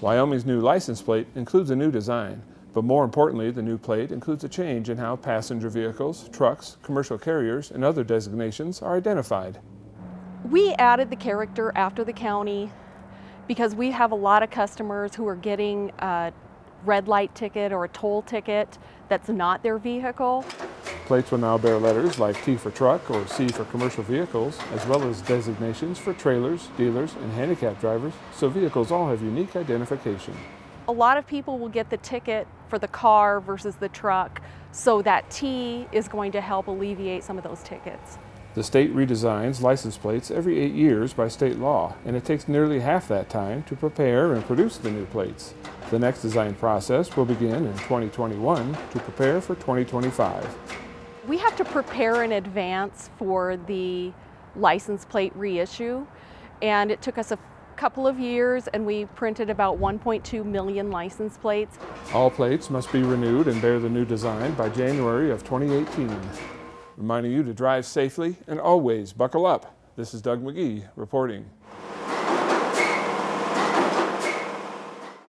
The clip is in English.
Wyoming's new license plate includes a new design, but more importantly, the new plate includes a change in how passenger vehicles, trucks, commercial carriers, and other designations are identified. We added the character after the county because we have a lot of customers who are getting a red light ticket or a toll ticket that's not their vehicle. Plates will now bear letters like T for truck or C for commercial vehicles, as well as designations for trailers, dealers, and handicap drivers, so vehicles all have unique identification. A lot of people will get the ticket for the car versus the truck, so that T is going to help alleviate some of those tickets. The state redesigns license plates every eight years by state law, and it takes nearly half that time to prepare and produce the new plates. The next design process will begin in 2021 to prepare for 2025. We have to prepare in advance for the license plate reissue, and it took us a couple of years and we printed about 1.2 million license plates. All plates must be renewed and bear the new design by January of 2018 reminding you to drive safely and always buckle up. This is Doug McGee reporting.